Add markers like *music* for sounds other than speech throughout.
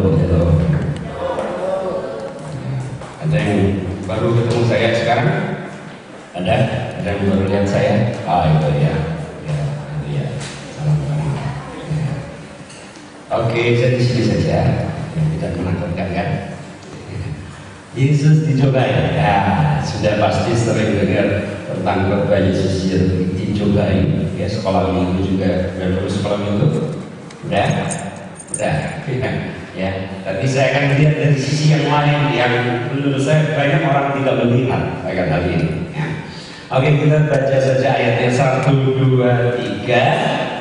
hello. Ada yang baru ketemu saya sekarang? Ada? Ada yang baru lihat saya? Ah itu ya. Ya, itu ya. Salam kenal. Ya. Oke, saya di sini saja. Yang tidak menakutkan kan? Yesus dicobai. Ya, sudah pasti sering dengar tentang khotbah Yesus dicobai. Ya, sekolah minggu juga. Udah dulu sekolah minggu? Udah? Udah. Ya, tapi saya akan lihat dari sisi yang lain yang menurut saya banyak orang tidak melihat akan hal ini. Ya. Oke, kita baca saja ayatnya satu, dua, tiga.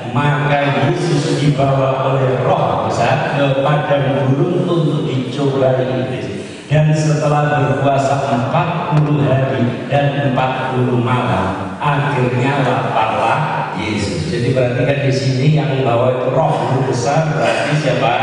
Maka Yesus dibawa oleh Roh besar ke padang gurun untuk dicobai iblis. Dan setelah berpuasa 40 hari dan 40 malam, akhirnya laparlah Yesus. Jadi perhatikan di sini yang membawa roh besar berarti siapa?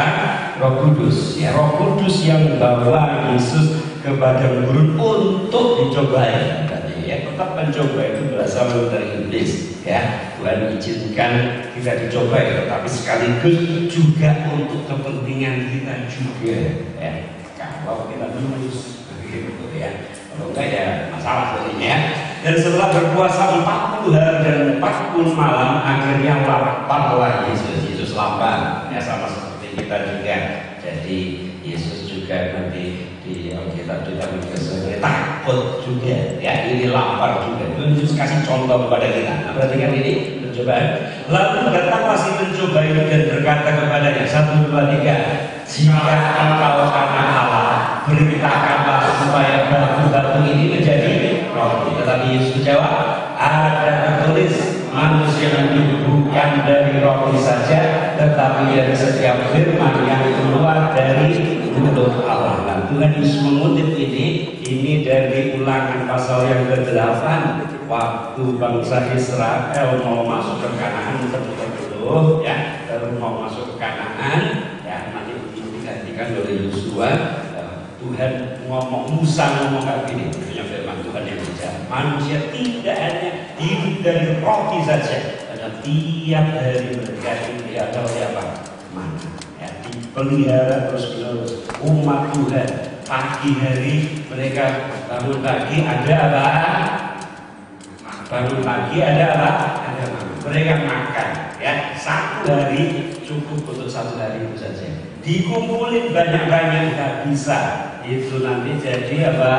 Roh Kudus. Ya, Roh Kudus yang membawa Yesus ke padang gurun untuk dicobai. Tadi ya, tetap mencoba itu berasal dari iblis. Ya, Tuhan izinkan kita dicobai, tetapi sekaligus juga untuk kepentingan kita juga. Ya, kalau kita lulus begitu ya enggak ya masalah jadinya. Ya dan setelah berpuasa 40 hari dan 40 malam akhirnya laparlah Yesus. Yesus lapar ya sama seperti kita juga. Jadi Yesus juga nanti di Alkitab kita sebagai takut juga. Ya ini lapar juga. Yesus kasih contoh kepada kita. Nah, perhatikan ini pencobaan lalu datanglah si pencoba itu dan berkata kepadanya satu dua tiga jika engkau tetapi Yesus menjawab ada tertulis manusia hidup bukan dari roti saja tetapi dari setiap firman yang keluar dari mulut Allah. Nah, Tuhan Yesus mengutip ini ini dari ulangan pasal yang ke-8 waktu bangsa Israel mau masuk ke Kanaan betul ya baru mau masuk ke Kanaan ya nanti digantikan oleh Yosua. Tuhan ngomong Musa ngomong kayak gini bicara manusia tidak hanya hidup dari roti saja karena tiap hari mereka dia tahu apa mana? Ya dipelihara terus menerus. Umat Tuhan pagi hari mereka bangun pagi ada apa? Bangun pagi ada apa? Ada mana mereka makan ya. Satu hari cukup untuk satu hari itu saja. Dikumpulin banyak-banyak nggak bisa. Itu nanti jadi apa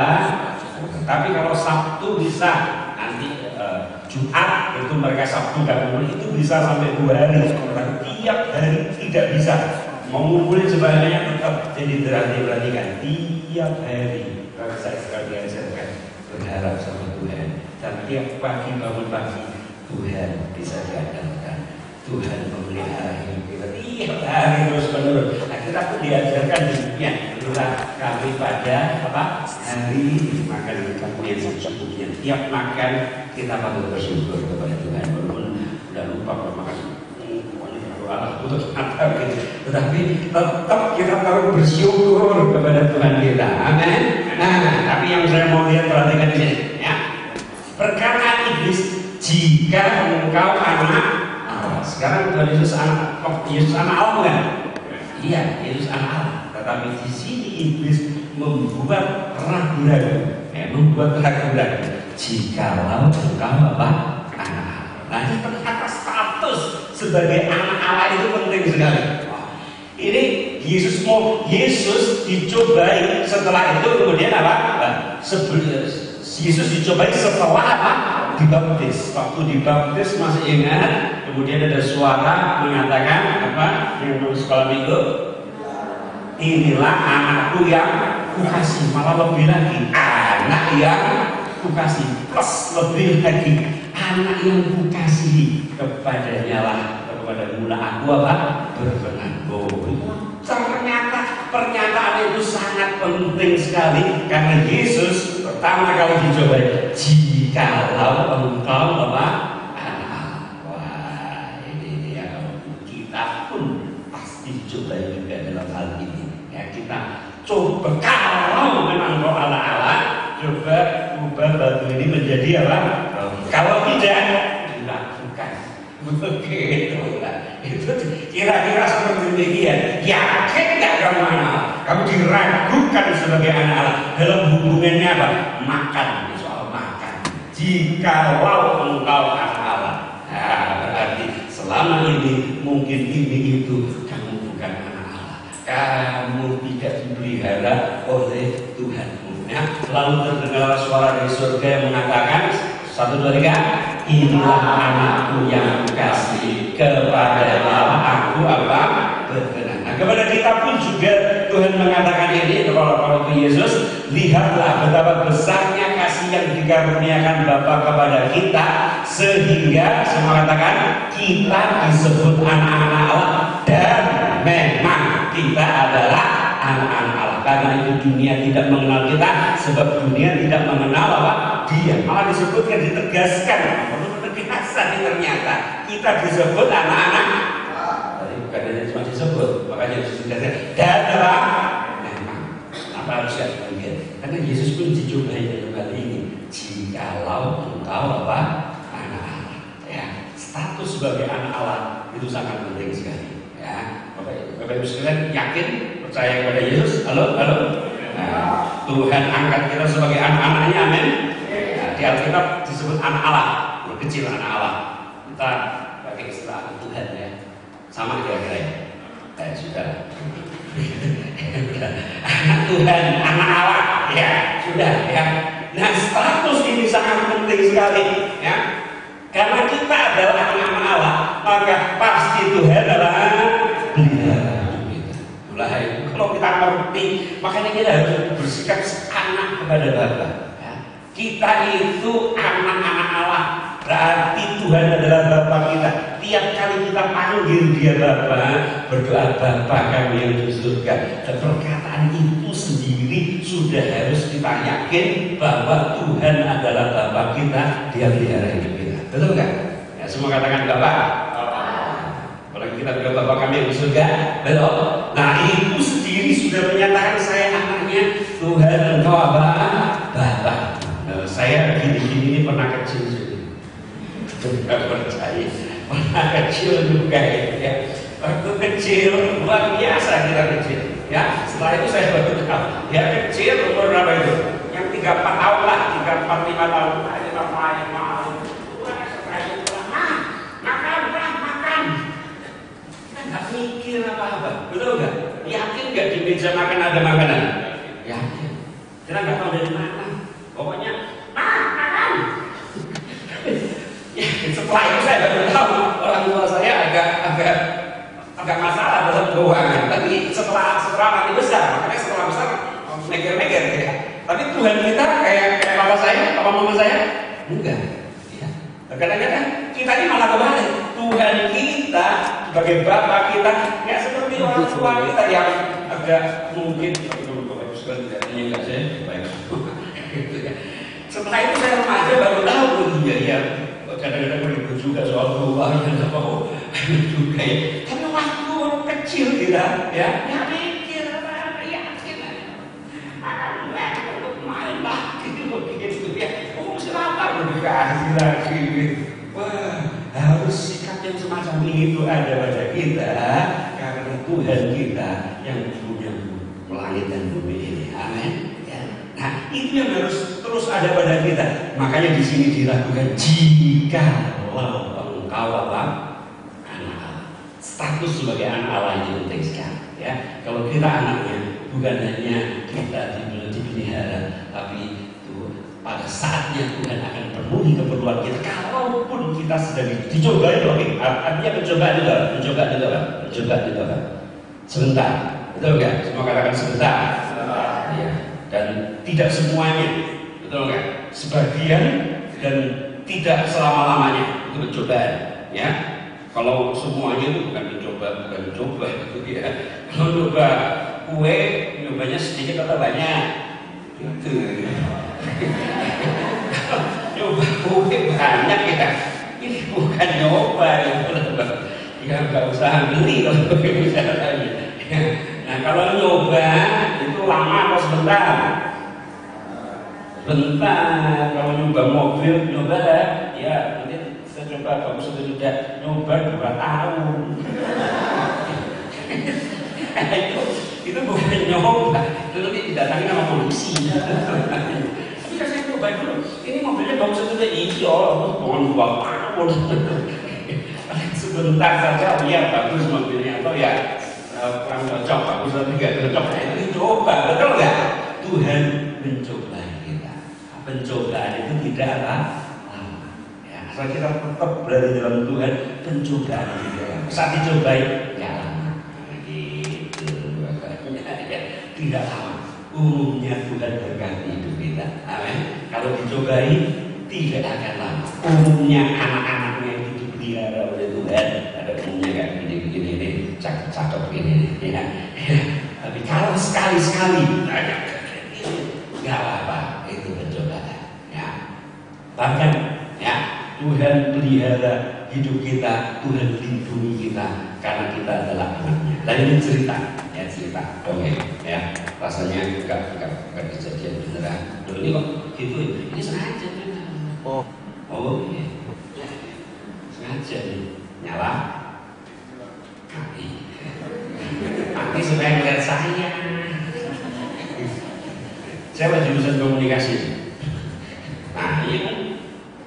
tapi kalau Sabtu bisa nanti uh, Jumat itu mereka Sabtu nggak kumpul itu bisa sampai dua hari. Tapi tiap hari tidak bisa. Mau ngumpulin tetap jadi berarti perhatikan tiap hari. Kalau saya sekalian saya berharap sama Tuhan dan tiap pagi bangun pagi Tuhan bisa diandalkan. Tuhan memelihara hidup kita tiap hari terus menerus nah kita pun diajarkan di dunia itulah kami pada apa hari makan kita punya secukupnya tiap makan kita patut bersyukur kepada Tuhan walaupun udah lupa kalau makan Allah putus atap gitu. Tetapi tetap kita perlu bersyukur kepada Tuhan kita. Amin. Nah, tapi yang saya mau lihat perhatikan di sini, ya. Perkataan iblis, jika engkau anak Allah. Sekarang Tuhan Yesus anak, oh, Yesus anak Allah kan? Iya, Yesus anak Allah. Tetapi di sini iblis membuat ragu-ragu, ya, membuat ragu-ragu. Jikalau engkau apa? Anak Nah, ini ternyata status sebagai anak Allah itu penting sekali. Ini Yesus mau Yesus dicobai setelah itu kemudian apa? Sebelum Yesus dicobai setelah apa? Dibaptis. Waktu dibaptis masih ingat? Kemudian ada suara mengatakan apa? Yang sekolah minggu. Inilah anakku yang kukasih. Malah lebih lagi anak yang kukasih. Plus lebih lagi anak yang kukasihi. Kepadanya lah kepada mula aku apa? Berkenan oh, ternyata pernyataan itu sangat penting sekali. Karena Yesus pertama kali dicoba jikalau engkau apa anak wah ini dia kita pun pasti dicoba juga dalam hal ini ya kita coba kalau memang kau ala-ala coba ubah batu ini menjadi apa kalau tidak dilakukan begitu itu Kira-kira seperti demikian. Yakin nggak kamu anak? Kamu diragukan sebagai anak Allah dalam hubungannya apa? Makan, soal makan. Jika wow engkau anak Allah, nah, berarti selama ini mungkin ini itu kamu bukan anak Allah. Kamu tidak dipelihara oleh Tuhanmu. Ya, lalu terdengar suara dari surga yang mengatakan satu dua tiga inilah anakku yang kasih kepada aku apa berkenan. Nah, kepada kita pun juga Tuhan mengatakan ini kepada para Yesus lihatlah betapa besarnya kasih yang dikaruniakan Bapa kepada kita sehingga semua katakan kita disebut anak-anak Allah dan memang kita adalah anak-anak Allah. Karena itu dunia tidak mengenal kita sebab dunia tidak mengenal apa? Dia. Malah disebutkan ditegaskan. Perlu penegasan ternyata kita disebut anak-anak. Bukan hanya cuma disebut makanya ditegaskan dan apa memang apa harus demikian karena Yesus pun dicobai dalam hal ini. Jikalau engkau apa? Anak Allah ya status sebagai anak Allah itu sangat penting sekali ya Bapak, Ibu sekalian yakin percaya kepada Yesus halo halo nah, Tuhan angkat kita sebagai anak-anaknya amin di Alkitab disebut anak Allah, yang kecil anak Allah. Kita pakai istilah Tuhan ya, sama kira-kira ya. Eh, sudah. anak Tuhan, anak Allah, ya sudah ya. Nah status ini sangat penting sekali ya. Karena kita adalah anak Allah, maka pasti Tuhan adalah pelihara Mulai kalau kita ngerti, makanya kita harus bersikap anak kepada Bapak. Kita itu anak-anak Allah. Berarti Tuhan adalah Bapak kita. Tiap kali kita panggil dia Bapak, berdoa Bapak kami yang di surga. Perkataan itu sendiri sudah harus kita yakin bahwa Tuhan adalah Bapak kita, dia pelihara hidup. Betul nggak? Ya, semua katakan Bapak. Apalagi kita berdoa Bapak kami yang surga. Betul? Nah itu sendiri sudah menyatakan saya anaknya Tuhan engkau apa? Bapak saya gini-gini ini pernah kecil juga percaya pernah kecil juga ya waktu kecil luar biasa kita kecil ya setelah itu saya baru ya kecil umur berapa itu yang tiga empat tahun lah tiga empat lima tahun aja apa yang mau makan makan mikir apa-apa betul nggak? Yakin nggak di meja makan ada makanan? Yakin. Kita nggak tahu dari mana. Pokoknya setelah *laughs* itu saya baru tahu. Orang tua saya agak agak agak masalah dalam keuangan. Tapi setelah setelah nanti besar, makanya setelah besar meger-meger ya. Tapi Tuhan kita kayak kayak papa saya, papa mama saya enggak. Ya. Kadang-kadang kita ini malah kebalik. Tuhan kita sebagai bapak kita ya seperti orang tua kita yang agak mungkin setelah itu saya remaja baru tahu oh iya ya kadang-kadang ribut juga soal *laughs* ya nggak mau juga ya tapi waktu kecil kita ya ya mikir apa yakin main lagi begitu ya oh dikasih lagi wah harus sikap yang semacam ini itu ada pada kita karena Tuhan kita yang punya langit dan bumi ini amin Nah, itu yang harus terus ada pada kita. Makanya di sini dilakukan jika engkau apa? Anak Allah. Status sebagai anak Allah ini penting sekali. Ya, kalau kita anaknya bukan hanya kita dipelihara, tapi itu pada saatnya Tuhan akan penuhi keperluan kita. Kalaupun kita sedang dicoba itu, artinya mencoba juga, mencoba juga, mencoba juga. Sebentar, betul nggak? Semua katakan sebentar. Ya dan tidak semuanya betul nggak sebagian dan tidak selama lamanya itu percobaan ya kalau semuanya itu bukan mencoba bukan mencoba itu ya kalau coba kue nyobanya sedikit atau banyak itu coba kue banyak ya ini bukan nyoba ya ya nggak usah beli kalau misalnya nah kalau nyoba itu lama atau sebentar? Sebentar. Kalau nyoba mobil nyoba ya nanti saya coba kamu sudah sudah nyoba dua tahun. Itu itu bukan nyoba. Itu nanti didatangi sama polisi dulu. Ini mobilnya bagus sudah iya mohon tahun sebentar saja ya bagus mobilnya. Atau ya kurang cocok bagus tapi nggak cocok. Nah, itu coba betul nggak? Tuhan mencoba kita. Pencobaan itu tidak lama. Ya asal kita tetap berada dalam Tuhan pencobaan itu saat dicobai ya lama. Gitu *laughs* ya, tidak lama. Umumnya Tuhan berganti kalau dicobai tidak akan lama. Umumnya anak-anaknya itu dipelihara oleh Tuhan ada umumnya kayak begini-begini ini cakep-cakep begini ya. ya tapi kalau sekali-sekali nggak apa-apa itu pencobaan ya. Bahkan ya. Tuhan pelihara hidup kita Tuhan lindungi kita karena kita adalah anaknya. Dan ini cerita. Ya cerita. Dongeng ya rasanya enggak enggak enggak kejadian beneran. Loh, ini kok gitu ini sengaja kan oh. Oh iya. Sengaja nih. Nyala. Mati. Mati supaya melihat saya. Saya lagi jurusan komunikasi. Nah iya kan?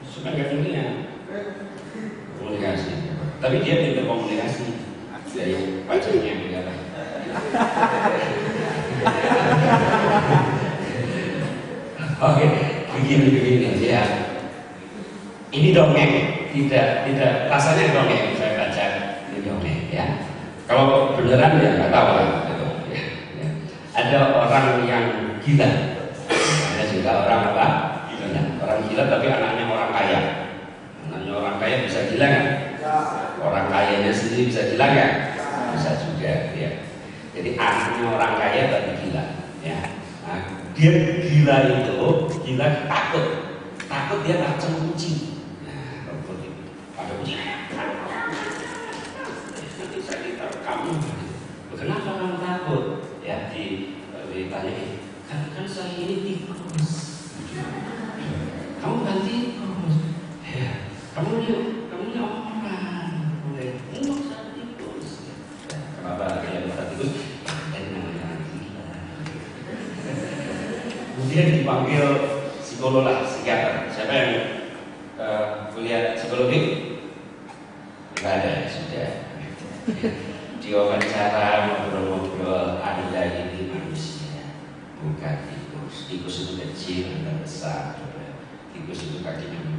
Suka nggak dunia? Komunikasi. Tapi dia tidak komunikasi. Dari pacarnya ya *laughs* Oke, begini begini ya. Ini dongeng, tidak tidak rasanya dongeng saya baca ini dongeng ya. Kalau beneran ya nggak tahu lah. Gitu, ya, ya. Ada orang yang gila, ada juga orang apa? Gila. Orang gila tapi anaknya orang kaya. Anaknya orang kaya bisa gila kan? Orang kayanya sendiri bisa gila kan? Bisa juga ya. Jadi anaknya orang kaya tapi gila ya. Nah, dia gila itu gila takut. Takut dia macam kucing nah, ada kucing nanti saya ditaruh kamu. Kenapa kamu takut? Ya di ditanya kan kan saya ini tikus. Kamu kan tikus. Ya kamu ini kamu ini orang enggak saya tikus kenapa dia bisa tikus kemudian dipanggil psikolog lah psikiater. Siapa yang uh, kuliah psikologi? Nggak ada sudah. Diwawancara ngobrol-ngobrol anda ini manusia bukan tikus. Tikus itu kecil anda besar tikus itu kakinya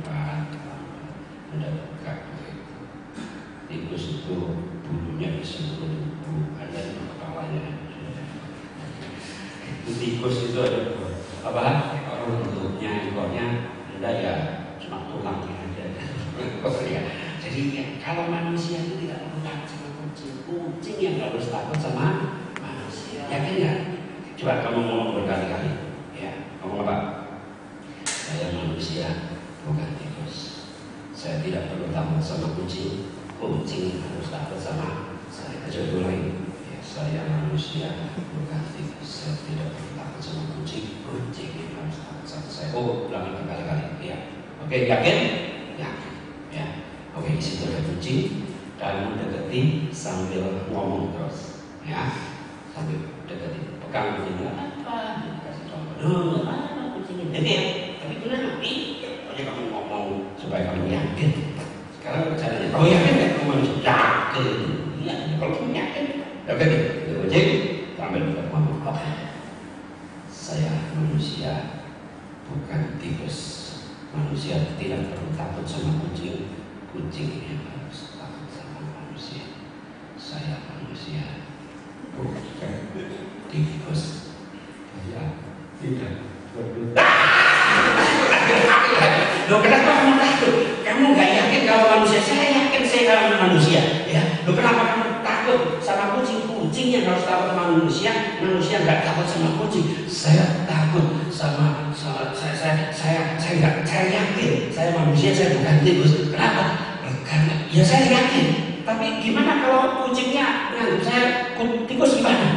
takut sama kucing, saya takut sama, sama saya saya saya saya nggak saya yakin saya manusia saya bukan tikus. Kenapa? Eh, karena ya saya yakin. Tapi gimana kalau kucingnya nganggap saya tikus gimana?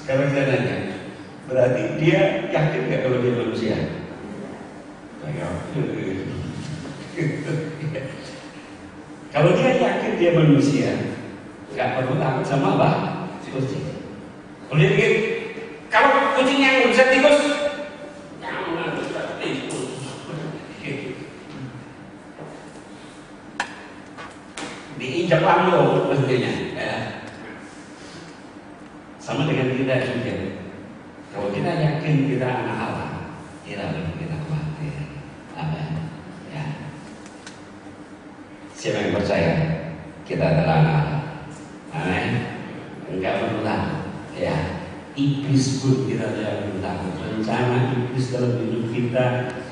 Sekarang saya nanya, berarti dia yakin nggak kalau dia manusia? *laughs* Kalau dia yakin dia manusia, sama apa? Kucing. Boleh dikit. Kalau kucing yang bisa tikus, jangan bisa tikus. Diinjak lambung mestinya. Ya. Sama dengan kita juga. Kalau kita yakin kita anak Allah, tidak perlu kita khawatir. Amin. Ya. Siapa yang percaya kita adalah anak Allah? Amin. Enggak perlu takut. Ya. Iblis pun kita tidak perlu takut. Rencana iblis dalam hidup kita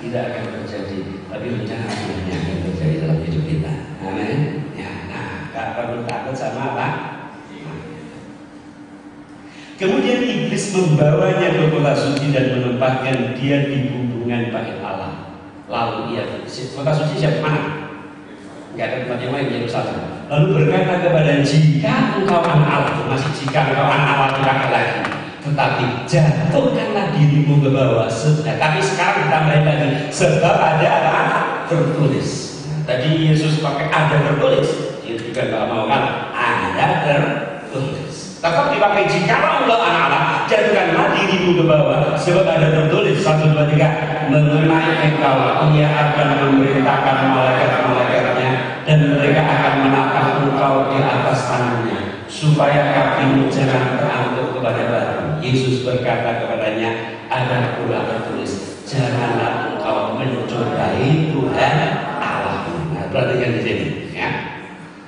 tidak akan terjadi, tapi rencana Tuhan yang akan terjadi dalam hidup kita. Amin. Ya. Nah, enggak perlu takut sama apa? Kemudian iblis membawanya ke kota suci dan dia di hubungan bait Allah. Lalu ia kota suci siapa mana? Enggak ada tempat yang lain Yerusalem. Lalu berkata kepada jika engkau anak Allah, masih jika engkau anak Allah tidak lagi. Tetapi jatuhkanlah dirimu ke bawah. Nah, tapi sekarang ditambahin lagi sebab ada apa? Tertulis. Tadi Yesus pakai ada tertulis. Dia juga nggak mau kan? Ada tertulis. Tetap dipakai jika Allah anak Allah jatuhkanlah dirimu ke bawah sebab ada tertulis satu dua tiga mengenai engkau ia akan memerintahkan malaikat-malaikatnya dan mereka akan menatap engkau di atas tangannya supaya kakimu jangan terangkut kepada batu. Yesus berkata kepadanya ada pula tertulis janganlah engkau mencobai Tuhan Allahmu. Nah, perhatikan di sini ya.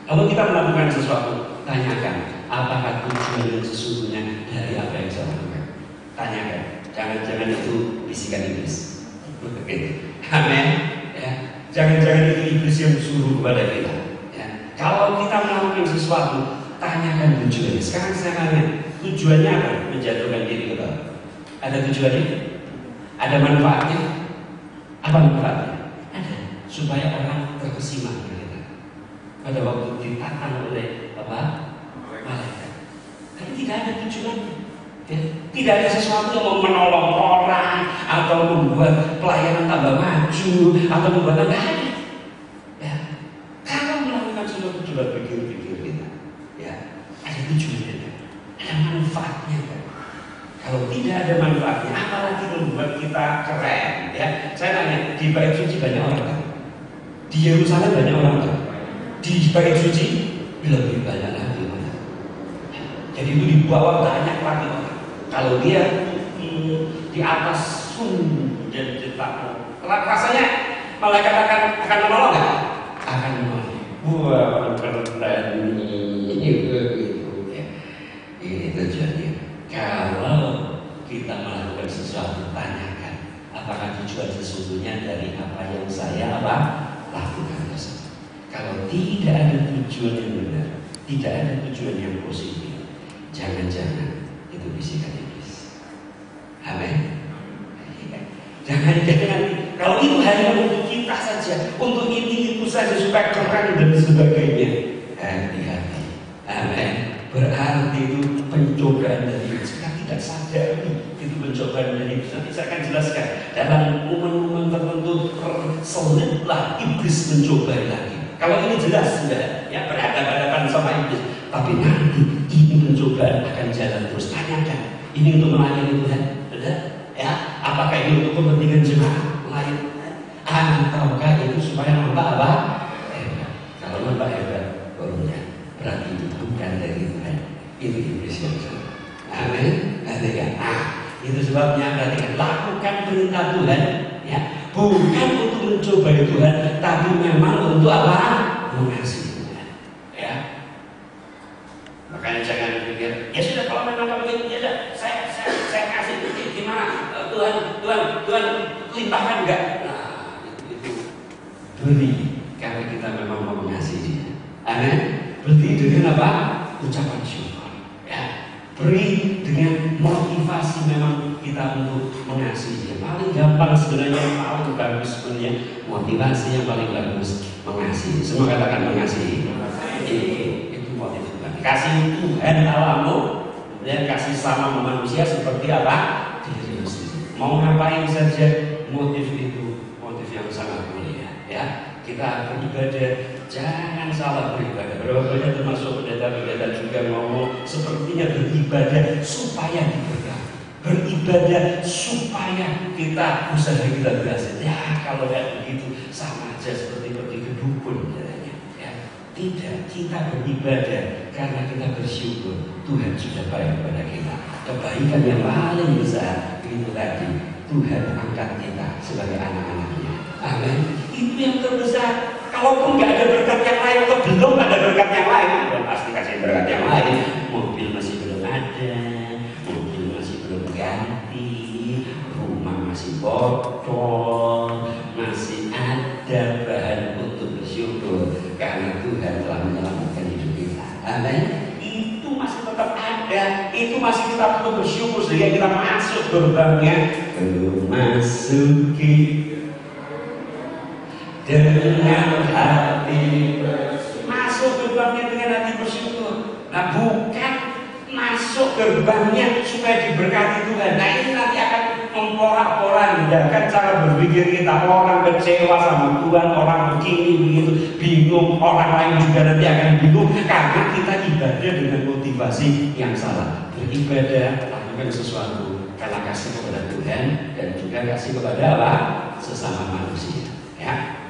Kalau kita melakukan sesuatu, tanyakan apakah tujuan yang sesungguhnya dari apa yang saya lakukan? Tanyakan. Jangan-jangan itu bisikan iblis. Amin. Ya. Jangan-jangan itu iblis yang suruh kepada kita. Ya. Kalau kita melakukan sesuatu, tanyakan tujuannya. Sekarang saya tanya, tujuannya apa? Menjatuhkan diri ke bawah. Ada tujuannya? Ada manfaatnya? Apa manfaatnya? Ada. Supaya orang terkesima dengan kita. Pada waktu ditantang oleh apa? Malaikat. Tapi tidak ada tujuannya. Ya. Tidak ada sesuatu yang mau menolong orang atau membuat pelayanan tambah maju atau membuat tambah. Ya. Kalau melakukan sesuatu coba pikir-pikir kita. Ya. Ada tujuannya. Ada manfaatnya. Kan? Kalau tidak ada manfaatnya, apalagi membuat kita keren. Ya, saya tanya di bait suci banyak orang kan? Di Yerusalem banyak orang kan? Di bait suci lebih banyak lagi. Jadi itu dibawa banyak lagi. Kalau dia hmm, di atas hmm, jadi cetak rasanya malaikat akan akan menolong nggak? Akan menolong. Wah, keren gitu ya. Ini tujuannya. Kalau kita melakukan sesuatu, tanyakan apakah tujuan sesungguhnya dari apa yang saya apa lakukan tersebut. Kalau tidak ada tujuan yang benar, tidak ada tujuan yang positif, jangan-jangan itu bisikan iblis. Amin. Jangan-jangan kalau itu hanya untuk kita saja, untuk ini itu saja supaya keren dan sebagainya. Hati-hati. Amin. Berarti itu pencobaan dari kita tidak sadari itu pencobaan dari iblis. Nanti saya akan jelaskan dalam momen-momen tertentu seliplah iblis mencoba lagi. Kalau ini jelas sudah ya berhadapan-hadapan sama iblis. Tapi nanti ini pencobaan akan jalan terus. Tanyakan, ini untuk melayani Tuhan, benar? Ya, apakah ini untuk kepentingan jemaah lain? Ataukah itu supaya nampak apa? Kalau nampak hebat, barunya berarti itu bukan dari Tuhan. Itu iblis yang salah. Amin. Perhatikan. Ah, itu sebabnya perhatikan. Lakukan perintah Tuhan, ya. Bukan untuk mencobai Tuhan, tapi memang untuk apa? Mengasihi Tuhan. Ya. Makanya jangan pikir, ya sudah kalau memang kamu begitu, ya sudah, saya saya saya kasih gimana? Eh, Tuhan, Tuhan, Tuhan limpahkan enggak? Nah, itu, itu beri karena kita memang mau mengasihi dia. Amin. Beri dengan apa? Ucapan syukur. Ya. Beri dengan motivasi memang kita untuk mengasihi dia. Paling gampang sebenarnya paling bagus sebenarnya motivasi yang paling bagus mengasihi. Semua katakan mengasihi. Tuhan. Kasih Tuhan Allahmu dan kasih sama manusia seperti apa? Mau ngapain saja motif itu motif yang sangat mulia. Ya, kita beribadah Jangan salah beribadah. Berapa termasuk pendeta-pendeta juga ngomong sepertinya beribadah supaya diberkati. Beribadah supaya kita usaha kita berhasil. Ya kalau kayak begitu sama aja seperti pergi ke dukun ya. Tidak, kita beribadah karena kita bersyukur Tuhan sudah baik kepada kita. Kebaikan yang paling besar itu tadi Tuhan angkat kita sebagai anak-anaknya. Amin. Itu yang terbesar. Kalaupun nggak ada berkat yang lain atau belum ada berkat yang lain, dan pasti kasih berkat yang lain. Mobil masih belum ada, mobil masih belum ganti, rumah masih bocor, masih ada bahan karena Tuhan telah menyelamatkan hidup kita. Amin. Itu masih tetap ada, itu masih kita perlu bersyukur sehingga kita masuk gerbangnya, memasuki dengan hati masuk gerbangnya dengan hati bersyukur. Nah bukan masuk gerbangnya supaya diberkati Tuhan. Nah ini nanti akan memporak-porandakan cara berpikir kita orang kecewa sama Tuhan orang begini begitu. Bingung orang lain juga nanti akan bingung. Karena kita ibadah dengan motivasi yang salah. Beribadah lakukan sesuatu. Karena kasih kepada Tuhan dan juga kasih kepada apa? Sesama manusia. Ya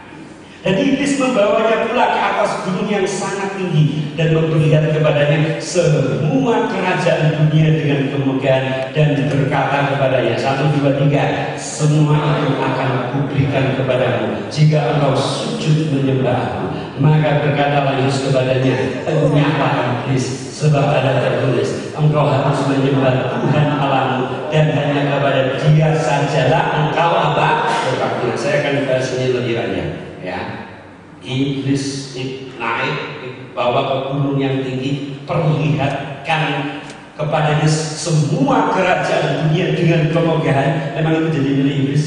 dan iblis membawanya pula ke atas gunung yang sangat tinggi dan memperlihatkan kepadanya semua kerajaan dunia dengan kemegahan dan berkata kepadanya. Satu dua tiga. Semua itu akan kuberikan kepadamu. Jika engkau sujud menyembah maka berkatalah Yesus kepadanya nyata iblis sebab ada tertulis engkau harus menyembah Tuhan Allahmu dan hanya kepada Dia sajalah engkau apa. Saya akan bahas ini lebih banyak ya. Iblis naik bawa ke gunung yang tinggi perlihatkan kepadanya semua kerajaan dunia dengan kemegahan memang itu jadi milik iblis.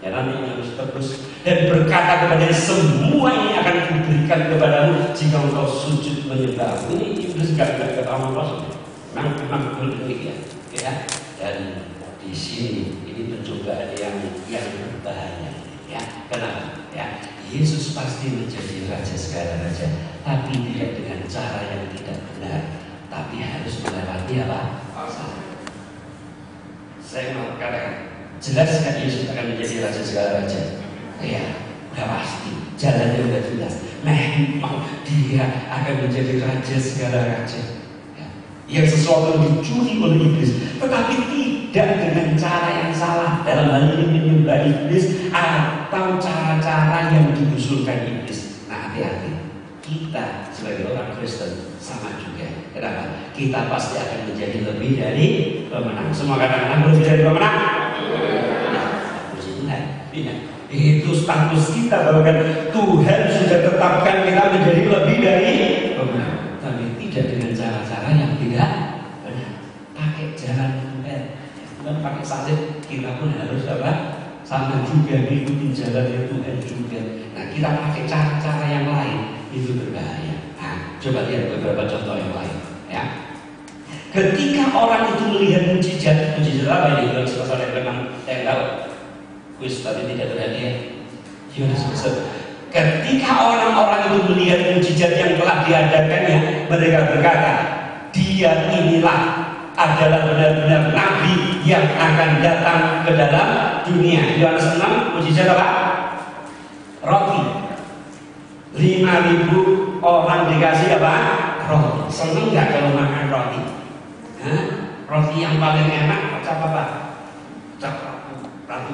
Ya nanti harus terus dan berkata kepada semua ini akan diberikan kepadamu jika engkau sujud menyembah. Ini iblis gak gak ketahuan rasul memang memang demikian ya. Dan di sini ini pencobaan yang yang berbahaya. Ya kenapa? Ya, Yesus pasti menjadi raja segala raja, tapi tidak dengan cara yang tidak benar, tapi harus melewati apa? Saya mau katakan, jelas kan Yesus akan menjadi raja segala raja? Ya, udah pasti. Jalannya udah jelas. Memang dia akan menjadi raja segala raja yang sesuatu yang dicuri oleh iblis. Tetapi tidak dengan cara yang salah. Dalam hal ini menyembah iblis atau cara-cara yang diusulkan iblis. Nah hati-hati. Kita sebagai orang Kristen sama juga. Kenapa? kita pasti akan menjadi lebih dari pemenang. Semua katakan lebih dari pemenang. Nah, itu status kita bahwa kan Tuhan sudah tetapkan kita menjadi lebih dari pemenang. Tapi tidak dengan cara-cara yang tidak benar. Pakai jalan Tuhan, bukan pakai. Kita pun harus apa? Sama juga jalan yang Tuhan juga. Nah, kita pakai cara-cara yang lain itu berbahaya. Nah, coba lihat beberapa contoh yang lain, ya. Ketika orang itu melihat mujizat, mujizat apa ini? Kalau selesai yang memang saya tahu, kuis tapi tidak terhadiah. Yohanes Ketika orang-orang itu melihat mujizat yang telah diadakannya, mereka berkata, dia inilah adalah benar-benar nabi yang akan datang ke dalam dunia. Yohanes 6, mujizat apa? Roti. 5000 orang dikasih apa? Roti. Seneng nggak kalau makan roti? Hah? Roti yang paling enak cap apa? Cap ratu. Ratu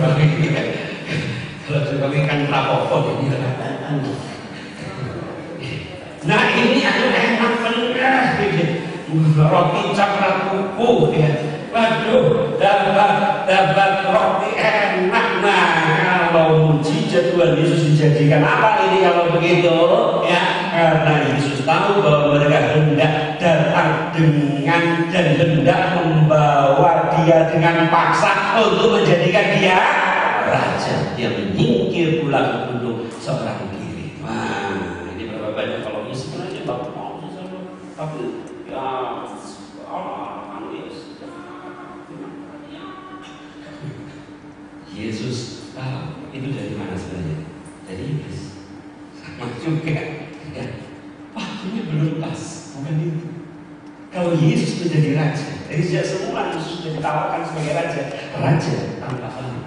ratu kalau sebagai kan rapopo jadi Nah ini bener Roti coklat kuku ya. Waduh, dapat dapat roti enak Nah. Kalau mujizat Tuhan Yesus dijadikan apa ini kalau begitu ya? Karena Yesus tahu bahwa mereka hendak datang dengan dan hendak membawa dia dengan paksa untuk menjadikan dia raja. Yang menyingkir pulang gunung seorang diri. Wah, ini berapa banyak kalau ini sebenarnya bapak mau tapi ya Allah Yesus. Tahu itu dari mana sebenarnya? jadi iblis. Sama juga. Ya. Waktunya belum pas. Bukan itu. Kalau Yesus menjadi raja dari sejak semula Yesus sudah ditawarkan sebagai raja raja tanpa pamrih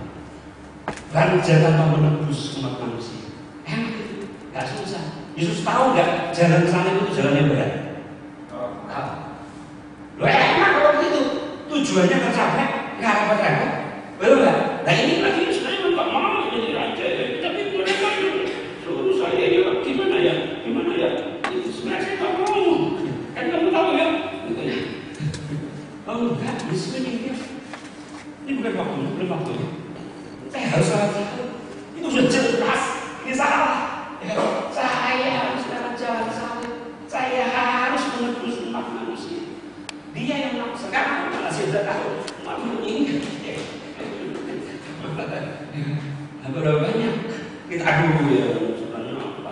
raja tanpa menebus umat manusia. Enak itu. Gak susah. Yesus tahu nggak jalan sana itu jalan yang berat tahu lo enak kalau begitu tujuannya tercapai nggak repot-repot betul nggak nah ini lagi saya nggak mau jadi raja ya. tapi mereka suruh saya ya gimana ya gimana ya itu sebenarnya saya nggak mau kan kamu tahu ya gitu ya oh enggak Yesus ini ini bukan waktu belum waktunya saya harus salah satu itu sudah jelas ini salah ya, saya harus dalam jalan salah saya harus menebus umat manusia dia yang mau sekarang malah saya sudah tahu mau ini nah, berapa banyak kita aduh ya sebenarnya apa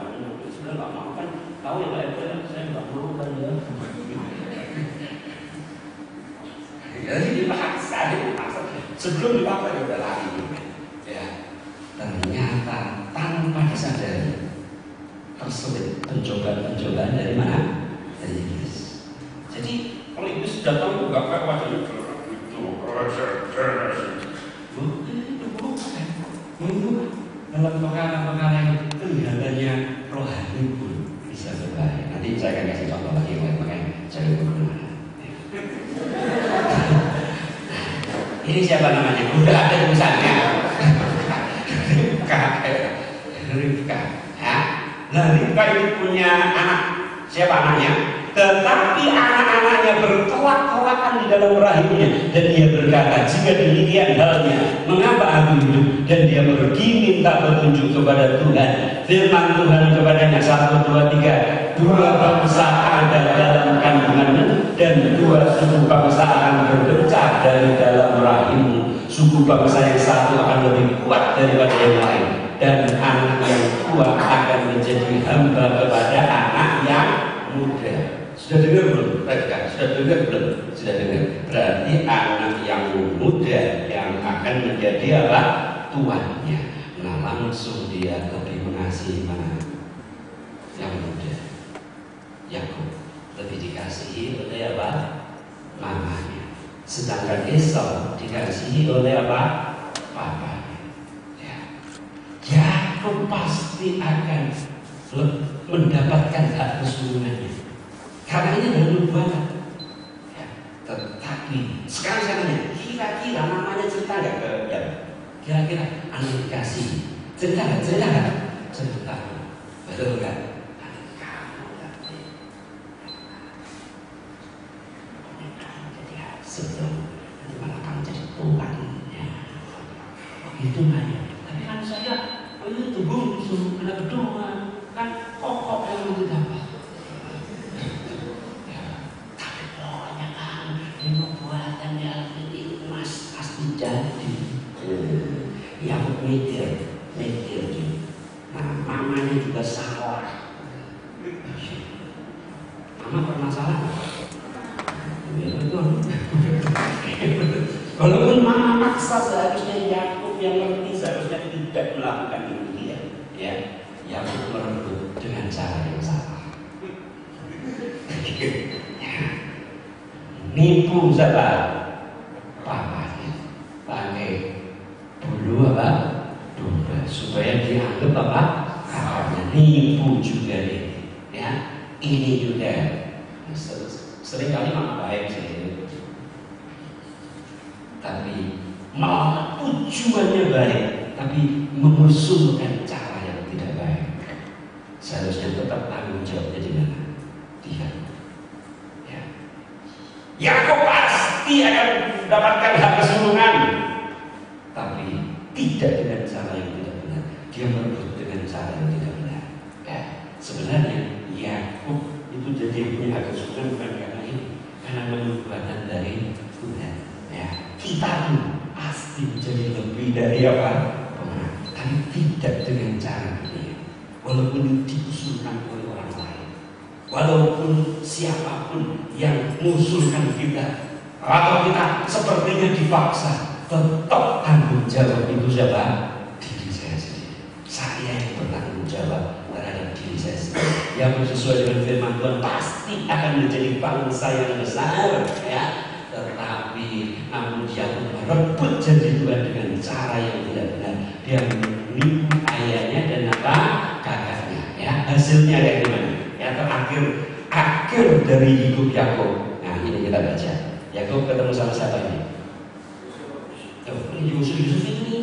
sudah nggak mau kan tahu yang lain kan saya nggak mau kan ya jadi dipaksa dipaksa sebelum dipaksa ya udah lari ya ternyata tanpa disadari terselip pencobaan-pencobaan dari mana dari Iblis jadi kalau Iblis datang nggak kayak wajahnya itu Mungkin dalam perkara-perkara yang kelihatannya rohani pun bisa berbahaya. Nanti saya akan kasih contoh lagi yang lain, makanya saya ke mana-mana. Ini siapa namanya? Udah ada tulisannya. Rifka. Rifka. Ya. Nah, Rifka ini punya anak. Siapa anaknya? Tetapi anak-anaknya berkelak-kelakan di dalam rahimnya dan dia berkata, jika demikian halnya, mengapa aku hidup? Dan dia pergi minta petunjuk kepada Tuhan. Firman Tuhan kepadanya satu dua tiga, dua bangsa ada dalam kandunganmu dan dua suku bangsa akan berpecah dari dalam rahimmu. Suku bangsa yang satu akan lebih kuat daripada yang lain dan anak yang kuat akan menjadi hamba kepada. Sudah dengar belum? Mereka sudah dengar belum? Sudah dengar. Berarti anak yang muda yang akan menjadi apa? Tuannya. Nah langsung dia lebih mengasihi mana? Yang muda. Yakub lebih dikasihi oleh apa? Mamanya. Sedangkan Esau dikasihi oleh apa? Papanya. Ya. Yakub pasti akan mendapatkan hak kesulungannya. Karena ini adalah nubuatan. Ya, tetapi sekarang saya tanya, kira-kira namanya cerita nggak ke? Kira-kira anda dikasih cerita nggak? Cerita nggak? Cerita. Betul nggak? Sebelum nanti malah kamu jadi Tuhan. Ya. Itu nggak ya? Tapi kan saya, oh itu tunggu suruh kena berdoa. Kan pokok yang mau didapat. buatan dalam ini emas pasti jadi yang mikir mikir nah mamanya juga salah. Mama pernah salah? Ya betul. Walaupun mama maksa seharusnya Yakub yang ngerti seharusnya tidak melakukan itu dia. Ya Yakub merebut dengan cara yang salah. Nipu siapa? Papanya pakai bulu apa? Domba supaya dianggap apa? Kakaknya nipu juga ini ya ini juga sering kali mama baik sih tapi malah tujuannya baik tapi mengusulkan cara yang tidak baik seharusnya tetap tanggung jawabnya di mana dia Yakob pasti akan mendapatkan hak kesulungan. Tapi tidak dengan cara yang tidak benar. Dia merebut dengan cara yang tidak benar. Ya, sebenarnya Yakub itu jadi punya hak kesulungan bukan karena ini, karena menubuatan dari Tuhan. Ya, kita pun pasti menjadi lebih dari apa? Pemenang. Tapi tidak dengan cara ini. Walaupun diusulkan oleh orang lain. Walaupun siapa pun yang mengusulkan kita atau kita sepertinya dipaksa tetap tanggung jawab itu siapa diri saya sendiri saya yang bertanggung jawab terhadap diri saya sendiri. Yang sesuai dengan firman Tuhan pasti akan menjadi bangsa yang besar, ya. Tetapi namun dia merebut janji Tuhan dengan cara yang tidak benar. Dia menipu ayahnya dan apa kakaknya. Ya hasilnya kayak gimana? Ya terakhir akhir dari hidup Yakub. Nah ini kita baca. Yakub ketemu sama siapa ini? Yusuf Yusuf ini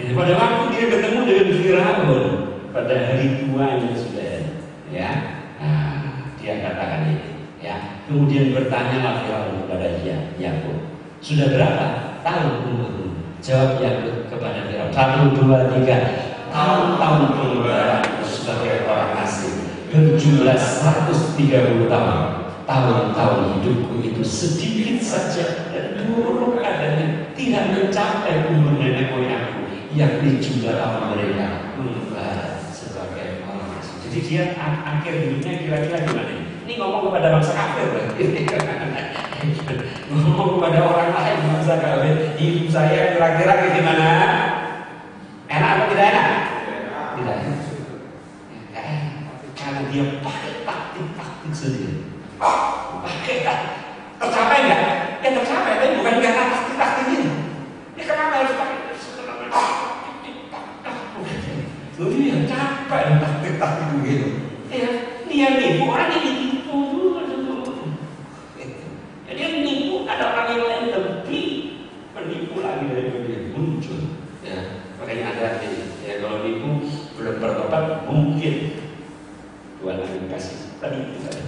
ini *laughs* pada waktu dia ketemu dengan Firaun pada hari tuanya sudah ya. Nah, dia katakan ini ya. Kemudian bertanyalah Firaun kepada dia Yakub sudah berapa tahun umurmu? Jawab Yakub kepada Firaun satu dua tiga. Tahun-tahun pengembara sebagai orang asing berjumlah 130 tahun tahun-tahun hidupku itu sedikit saja dan buruk adanya tidak mencapai umur nenek moyangku yakni jumlah tahun mereka dia akhir hidupnya kira-kira gimana? Ini ngomong kepada bangsa kafir *laughs* ngomong kepada orang lain bangsa kafir. Hidup saya kira-kira gimana? Enak atau tidak enak? Tidak enak. Karena dia pakai taktik-taktik sendiri pakai kan tercapai nggak? Ya tercapai, tapi bukan karena taktik-taktik ini. Ya kenapa harus pakai? Lalu dia capek dengan taktik-taktik begitu. Ya, dia nipu orang ini tipu dulu. Jadi yang nipu ada orang yang lain lebih menipu lagi dari dia muncul. Ya, makanya ada ini. Ya kalau nipu belum bertobat mungkin Tuhan akan kasih tadi itu tadi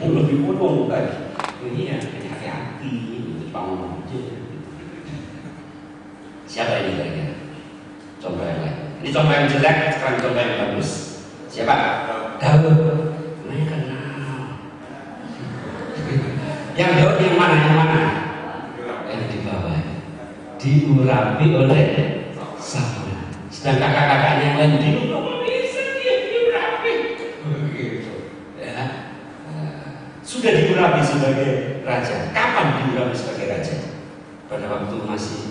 lebih bodoh kan iya hati-hati itu bangun aja siapa ini kira-kira contoh yang ini contoh yang jelek sekarang contoh yang bagus. Siapa? Daud. Namanya kenal. Yang Daud yang mana? Yang mana? Yang di bawah diurapi oleh Samuel sedang kakak-kakaknya yang lain di sudah diurapi sebagai raja. Kapan diurapi sebagai raja? Pada waktu masih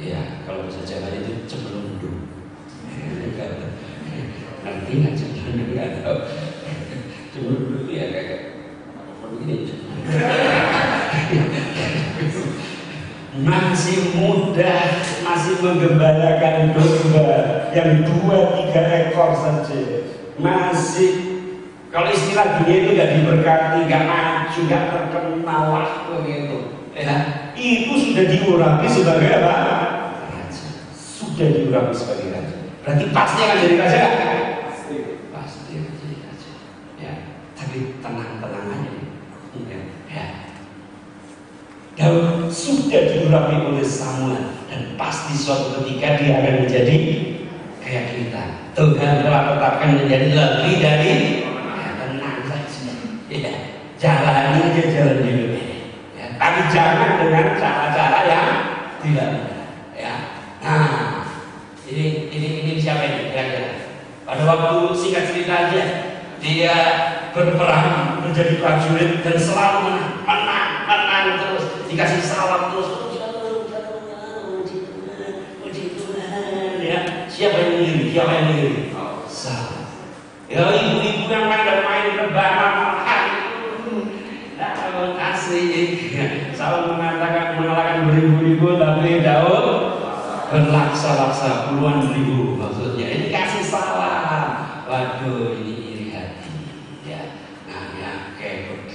ya kalau bisa Jawa itu cemelundu. Nanti cemelundu nggak tahu. Cemelundu itu ya kayak masih muda, masih menggembalakan domba yang dua tiga ekor saja, masih kalau istilah dunia itu nggak diberkati, nggak maju, nggak terkenal lah begitu. Ya, itu sudah diurapi sebagai apa? Raja. Sudah diurapi sebagai raja. Berarti pasti akan jadi raja kan? Pasti. Pasti akan jadi raja. Ya, tapi tenang-tenang aja. Ya. ya. Daud sudah diurapi oleh Samuel dan pasti suatu ketika dia akan menjadi kayak kita. Tuhan telah tetapkan menjadi lebih dari ya, jalani aja jalan hidup ini ya, tapi jangan dengan cara-cara yang tidak ya nah ini ini ini siapa ini kira-kira pada waktu singkat cerita aja dia berperang menjadi prajurit dan selalu menang menang menang terus. Dikasih salam terus. Ya siapa yang ngiri? Siapa yang ngiri? Salam ya ibu-ibu yang main dan main rebana asli salah mengatakan mengalahkan beribu-ribu tapi Daud berlaksa-laksa puluhan ribu. Maksudnya ini kasih salah waduh ini iri hati ya nah ya kayak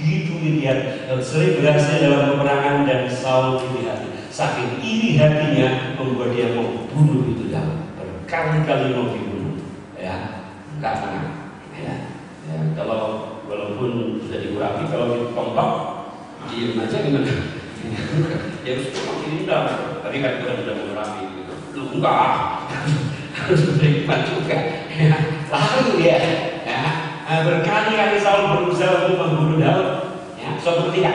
iri hati sering berhasil dalam peperangan dan Saul iri hati saking iri hatinya membuat dia mau bunuh itu Daud berkali-kali mau dibunuh. Ya pernah. Ya, ya kalau walaupun sudah diurapi kalau ditompok diem aja gimana ya harus ini udah. Tadi kan kita sudah mengurapi gitu. Lu enggak. Harus beriman juga. Ya lalu dia ya berkali-kali Saul berusaha untuk membunuh Daud ya suatu ketika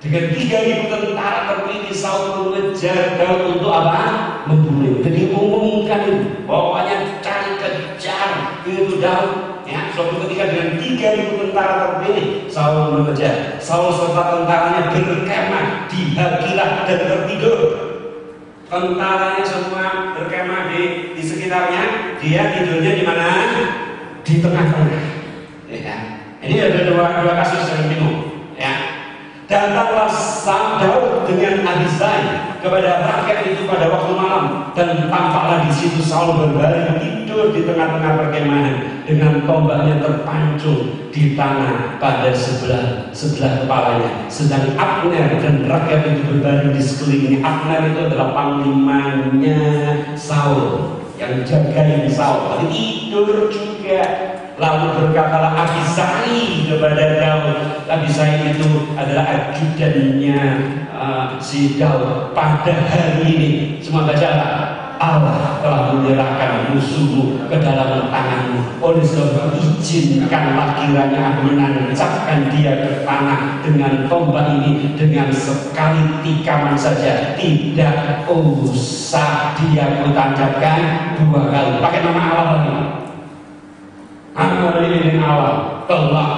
dengan tiga ribu tentara terpilih Saul mengejar Daud untuk apa membunuh jadi mengumumkan itu pokoknya cari kejar itu Daud Ya, suatu ketika dengan tiga ribu tentara terpilih, Saul mengejar. Saul serta tentaranya berkemah di Hakilah dan tertidur. Tentaranya semua berkemah di, di sekitarnya, dia tidurnya di mana? Di tengah-tengah. Ya. Ini ada dua, dua kasus yang bingung. Datanglah sang Daud dengan Abisai kepada rakyat itu pada waktu malam dan tampaklah di situ Saul berbaring tidur di tengah-tengah perkemahan dengan tombaknya terpancung di tanah pada sebelah sebelah kepalanya. Sedang Abner dan rakyat itu berbaring di sekelilingnya. Abner itu adalah panglimanya Saul yang jagain Saul. Tapi tidur juga Lalu berkatalah Abisai kepada Daud. Abisai itu adalah ajudannya uh, si Daud pada hari ini. Semua bacalah. Allah telah menyerahkan musuhmu ke dalam tanganmu. Oleh sebab izinkanlah kiranya menancapkan dia ke tanah dengan tombak ini dengan sekali tikaman saja. Tidak usah dia kutancapkan dua kali. Pakai nama Allah lagi ini awal. Telah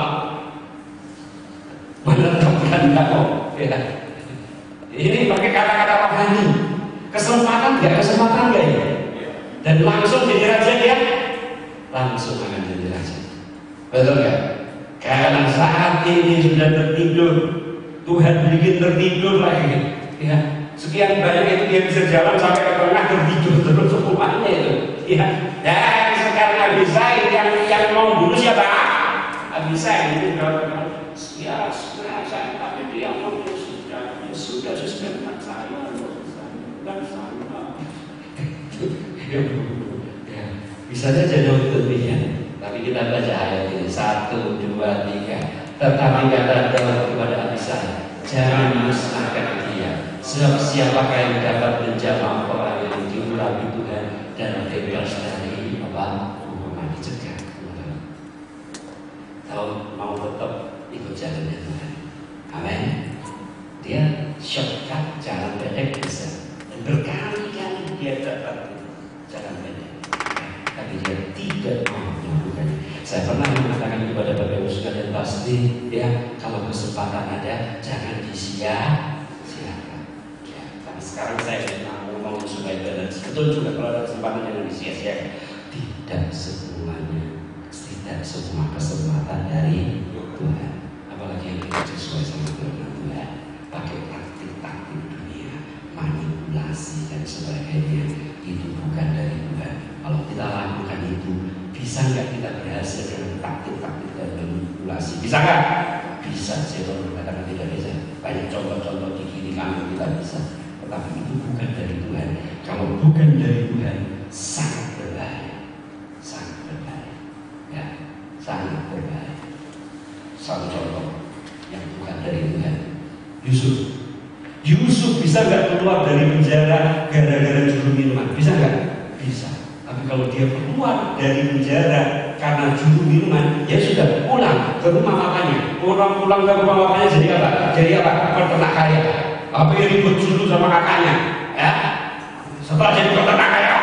menetapkan kamu. Ya. ini pakai kata-kata rohani kesempatan gak kesempatan gak ya dan langsung jadi raja dia? Langsung akan jadi raja. Betul gak karena saat ini sudah tertidur. Tuhan bikin tertidur lagi. Ya sekian banyak itu dia bisa jalan sampai ke tengah tertidur terus semuanya itu. Ya dan sekarang bisa yang yang mau bunuh siapa? Bisa ini ya sudah saya tapi dia mau sudah ya sudah sudah bukan saya. Bukan saya. Ya, bisa saja dong ya. Tapi kita baca ayat ini. Satu dua tiga. Tetapi kata Daud kepada Abisai jangan musnahkan sebab siapakah yang dapat menjamah orang yang diurapi Tuhan dan bebas dari apa hukuman dicegah tahu mau tetap ikut jalannya Tuhan. Amin. Dia shortcut jalan pendek bisa dan berkali-kali dia dapat jalan pendek. Tapi dia tidak mau melakukannya. Saya pernah mengatakan kepada Bapak Ibu sekalian pasti ya kalau kesempatan ada jangan disia-siakan ya, tapi sekarang saya ngomong supaya balance betul juga kalau ada kesempatan jangan disia-siakan tidak semuanya kesempatan dari Tuhan. Apalagi yang tidak sesuai sama firman Tuhan. Pakai taktik-taktik dunia manipulasi dan sebagainya. Itu bukan dari Tuhan. Kalau kita lakukan itu bisa nggak kita berhasil dengan taktik-taktik dan manipulasi? Bisa nggak? Bisa. Saya berkatakan tidak bisa. Banyak contoh-contoh di kiri kanan kita bisa. Tetapi itu bukan dari Tuhan. Kalau bukan dari Tuhan sangat berbahaya sangat berbahaya ya sangat berbahaya satu contoh yang bukan dari Tuhan Yusuf Yusuf bisa nggak keluar dari penjara gara-gara juru minuman bisa nggak bisa tapi kalau dia keluar dari penjara karena juru minuman ya sudah pulang ke rumah papanya. Pulang pulang ke rumah papanya jadi apa? Jadi apa? Peternak kaya. Apa yang ribut dulu sama kakaknya? Ya? Setelah jadi peternak kaya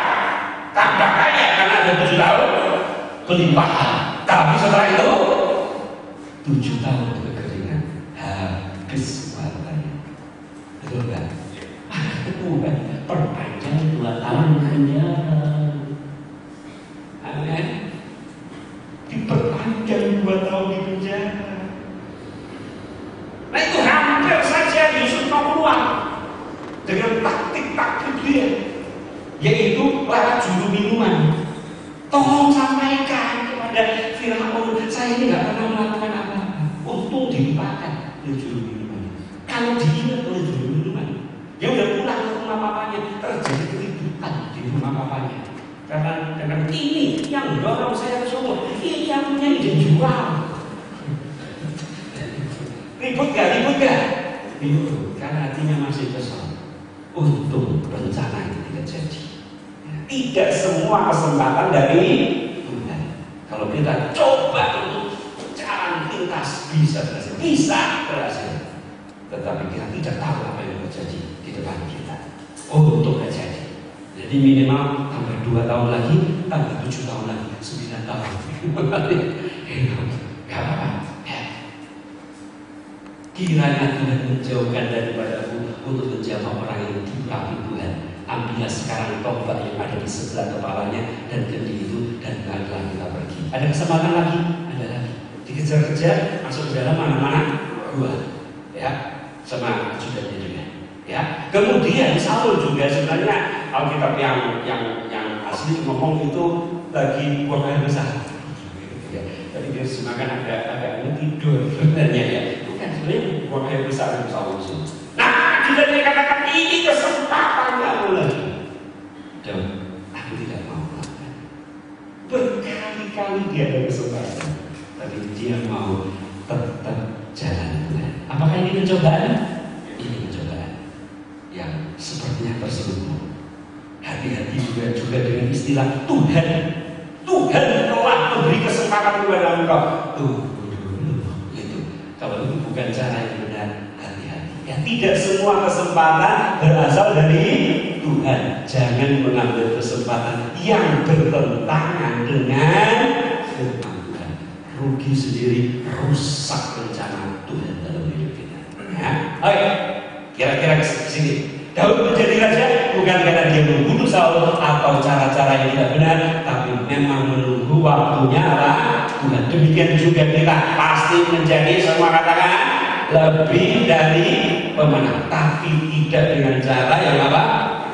tambah kaya karena ada tujuh tahun kelimpahan tapi setelah itu tujuh tahun kekeringan habis hartanya betul kan *laughs* bukan perpanjang dua tahun penjara Amin diperpanjang dua tahun di penjara Nah itu hampir saja Yusuf mau keluar dengan taktik-taktik dia, yaitu lewat juru minuman. Tolong sampaikan kepada Firaun, saya ini nggak pernah melakukan apa-apa. Untung dilupakan juru minuman. Kalau diingat oleh juru minuman, dia udah pulang ke rumah papanya, terjadi keributan di rumah papanya. Karena dengan ini yang dorong saya ke sumur, ini yang punya ide jual Ribut gak? Ribut gak? Ribut, karena kesal. Untung rencana itu tidak jadi. Tidak semua kesempatan dari Tuhan. Kalau kita coba untuk jalan pintas bisa berhasil, bisa berhasil. Tetapi kita tidak tahu apa yang terjadi di depan kita. Untuk terjadi. Jadi minimal tambah dua tahun lagi, tambah tujuh tahun lagi, sembilan tahun. *laughs* Gak apa-apa. Kiranya Tuhan menjauhkan daripadaku untuk menjamah orang yang diurapi Tuhan. Ambillah sekarang tombak yang ada di sebelah kepalanya dan kendi itu dan marilah kita pergi. Ada kesempatan lagi? Ada lagi. Dikejar-kejar masuk ke dalam mana-mana gua. Ya, sama ajudannya juga. Ya, kemudian Saul juga sebenarnya Alkitab yang yang yang asli ngomong itu lagi buang air besar. Ya, tadi dia semakan agak agak tidur sebenarnya ya sebenarnya bukan yang besar yang Saul Nah, kita dikatakan ini kesempatan kamu lagi. Dan aku tidak mau melakukan. Berkali-kali dia ada kesempatan, tapi dia mau tetap jalan Tuhan. Apakah ini pencobaan? Ini pencobaan yang sepertinya terselubung. Hati-hati juga juga dengan istilah Tuhan. Tuhan telah memberi kesempatan kepada engkau. Tuh, kalau itu bukan cara. Tidak semua kesempatan berasal dari Tuhan. Jangan mengambil kesempatan yang bertentangan dengan firman Tuhan. Rugi sendiri, rusak rencana Tuhan dalam hidup kita. Ya. Oke, kira-kira sini. Daud menjadi raja bukan karena dia membunuh Saul atau cara-cara yang tidak benar, tapi memang menunggu waktunya apa? Tuhan. Demikian juga kita pasti menjadi semua katakan lebih dari pemenang, tapi tidak dengan cara yang apa?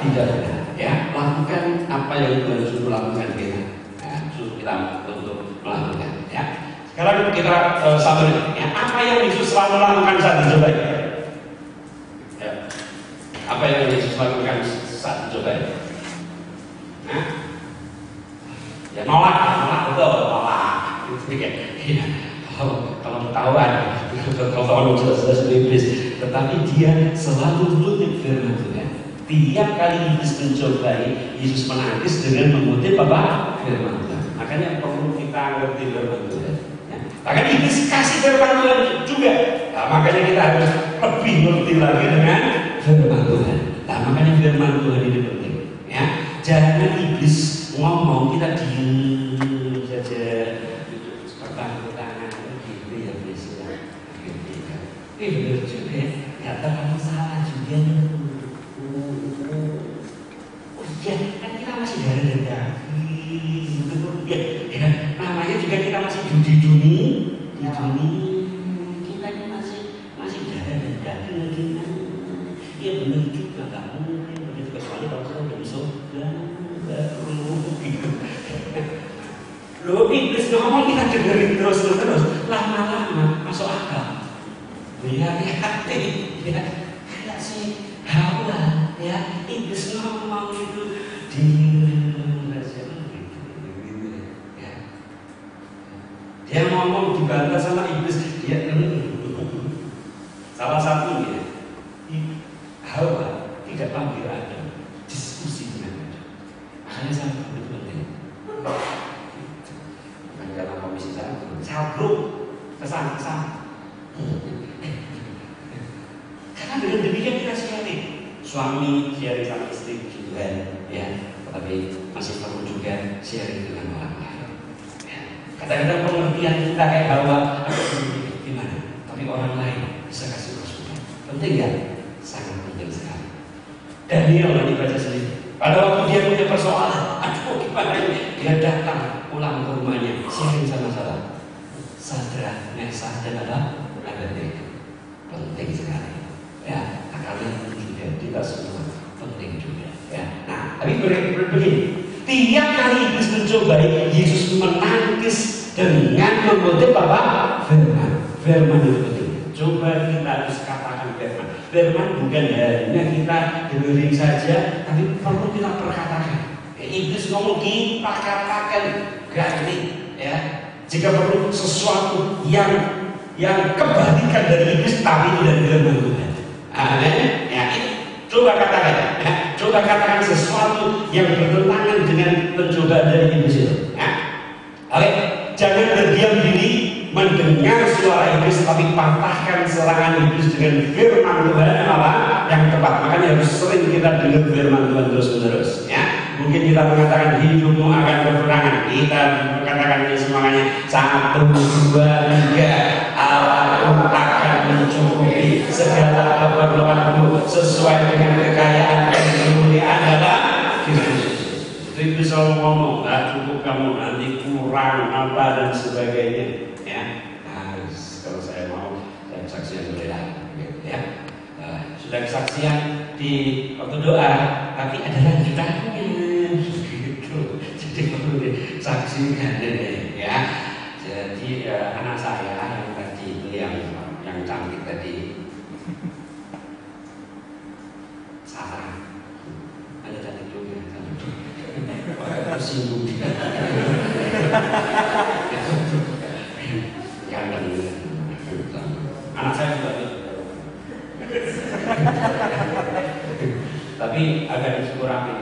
Tidak benar. Ya, lakukan apa yang Tuhan suruh lakukan kita. Ya, suruh kita untuk melakukan. Ya. Sekarang kita uh, satu ya, apa yang Yesus selalu lakukan saat dicobai? Ya. Apa yang Yesus lakukan saat dicobai? Nah, ya nolak, nolak betul, nolak. Iya, kalau ketahuan, *laughs* kalau ketahuan jelas-jelas iblis, tetapi dia selalu mengutip firman Tuhan. Tiap kali iblis mencobai, Yesus menangis dengan mengutip apa? Firman Tuhan. Makanya perlu kita ngerti firman Tuhan. Ya. Bahkan iblis kasih firman Tuhan juga. Nah, makanya kita harus lebih ngerti lagi dengan firman Tuhan. Nah, makanya firman Tuhan ini penting. Ya, jangan iblis ngomong kita diam saja Eh benar juga ya, kata kamu salah juga Oh iya, kan kita masih darah dan daging ya, ya namanya juga kita masih judi duni Di duni Kita ini masih masih darah dan lagi Iya benar juga kamu Begitu kecuali kalau kita udah bisa Loh, iblis ngomong kita dengerin terus terus lama-lama masuk akal hati-hati ya ada si Hawa ya iblis ngomong itu di ya. dia ngomong dibantah sama iblis dia salah satunya Hawa tidak panggil Adam diskusi dengan Adam makanya saya betul penting bukan karena komisi saya cabruk ke sana ke sana karena dengan demikian kita sharing. Suami sharing sama istri gitu kan, ya. Tetapi masih perlu juga sharing dengan orang lain. Ya. Kadang-kadang pengertian kita kayak bahwa aku sendiri gimana, tapi orang lain bisa kasih masukan. Penting ya? Sangat penting sekali. Daniel yang dibaca sendiri. Pada waktu dia punya persoalan, aduh gimana ini? Dia datang pulang ke rumahnya, sharing sama saya. Sadra, Mesah, dan ada ada Penting sekali ya kalian juga kita semua penting juga ya nah tapi begini tiap kali iblis mencoba Yesus menangis dengan mengutip apa firman firman itu penting coba kita harus katakan firman firman bukan hanya kita dengerin perlu kita perkatakan ya, iblis ngomong kita katakan ganti ya jika perlu sesuatu yang yang kebalikan dari iblis tapi tidak Tuhan Amin. Ya, coba katakan, ya. coba katakan sesuatu yang bertentangan dengan pencobaan dari iblis. Ya. Oke, jangan berdiam diri mendengar suara iblis tapi patahkan serangan iblis dengan firman Tuhan apa yang tepat. Makanya harus sering kita dengar firman Tuhan terus menerus. Ya, mungkin kita mengatakan hidupmu akan berperangan. Kita mengatakan ini semuanya satu dua tiga Allah akan mencukupi segala keperluanku sesuai dengan kekayaan dan kemuliaan Kristus. Itu selalu ngomong, nah, cukup kamu nanti kurang apa dan sebagainya. Kesaksian lah, gitu, ya. Nah, sudah kesaksian di waktu doa, tapi ada lanjutannya, gitu. Jadi perlu disaksikan ini, ya. Jadi uh, anak saya yang tadi itu yang yang cantik tadi Sarah ada cantik juga tersinggung ganteng anak saya juga gitu tapi agak diskurami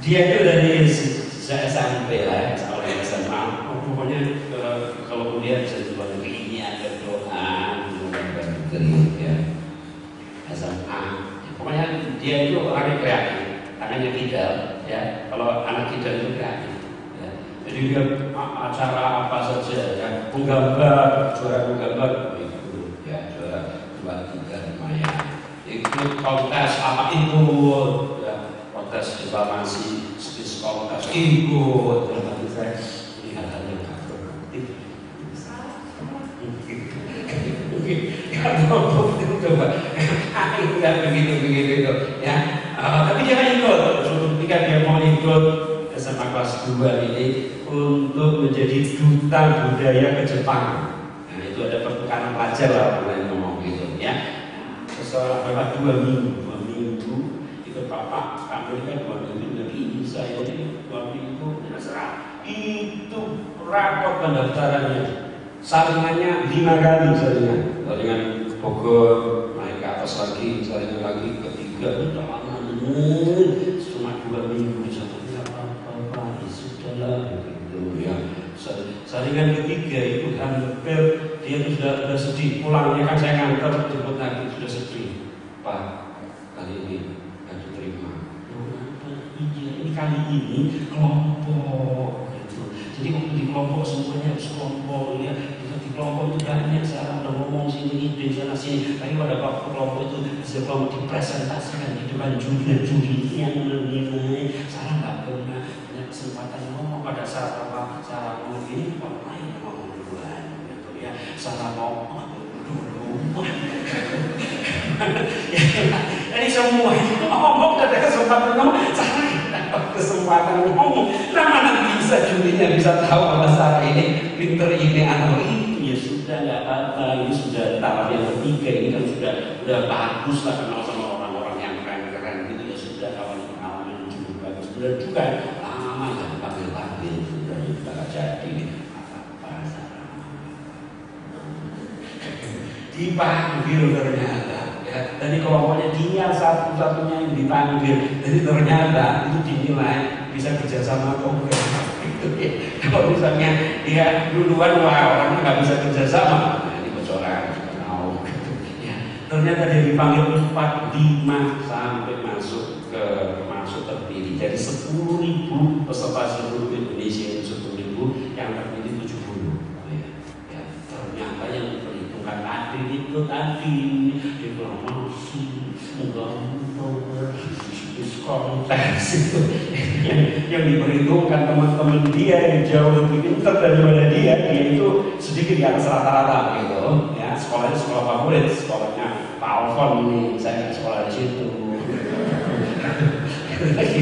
dia itu dari saya SMP lah, sekolah SMA, oh, pokoknya kalau kuliah bisa luar negeri ini ada doa, negeri ya, SMA. Pokoknya dia itu orang yang kreatif, tangannya kidal, ya. Kalau anak kidal itu kreatif. Ya. Jadi dia acara apa saja, ya, menggambar, juara menggambar, itu, ya, juara dua tiga lumayan. Ikut kontes apa itu, kontes deklamasi kontes ikut. Dalam saya lihat hal yang produktif mungkin coba nggak begitu begitu itu ya. Tapi jangan ikut 2 ini untuk menjadi duta budaya ke Jepang. Nah itu ada pertukaran pelajar lah mulai ngomong gitu ya. Setelah berapa? Dua minggu. Dua minggu itu bapak kami kan dua minggu dari saya ini waktu itu terserah itu rapor pendaftarannya. Saringannya lima kali saringan. Saringan Bogor naik ke atas lagi saringan lagi ketiga itu lama cuma dua minggu ya sudahlah gitu ya saringan ketiga itu hampir dia itu sudah, sudah sedih pulangnya kan saya ngantar jemput lagi sudah sedih pak kali ini kali ini kelompok gitu. Jadi waktu di kelompok semuanya harus kelompok ya. Di kelompok itu banyak sekarang udah ngomong sini ide sana sini. Tapi pada waktu kelompok itu kelompok dipresentasikan di depan juri yang menilai. Sekarang nggak pernah kesempatan ngomong pada saat apa? Ngomong ini lain ngomong gitu ya. Salah ngomong dulu. *laughs* Jadi semua itu ngomong ada kesempatan ngomong. Salah kesempatan ngomong. Nah mana bisa jurinya bisa tahu apa Sarah ini? Pinter ini atau itu ya sudah nggak apa-apa. Ini sudah tahap yang ketiga ini kan sudah sudah bagus lah kenal sama orang-orang yang keren-keren gitu ya sudah kawan pengalaman juga bagus sudah juga lama ya panggil-panggil sudah juga nggak jadi apa-apa Sarah dipanggil ternyata. Dari kelompoknya dia satu-satunya yang dipanggil. Jadi ternyata itu dinilai bisa kerjasama atau *laughs* enggak gitu ya. kalau misalnya dia duluan wah orangnya nggak bisa kerjasama. Nah, ini bocoran tahu gitu *laughs* ya ternyata dia dipanggil empat lima sampai masuk ke masuk terpilih. Jadi sepuluh ribu peserta seluruh Indonesia itu sepuluh ribu yang terpilih tujuh puluh ya. ya ternyata yang diperhitungkan tadi itu tadi diplomasi kontes itu yang, diperhitungkan teman-teman dia yang jauh lebih pintar daripada dia dia itu sedikit di atas rata-rata gitu. Ya sekolahnya sekolah favorit sekolahnya Pak Alfon ini. Saya sekolah di situ.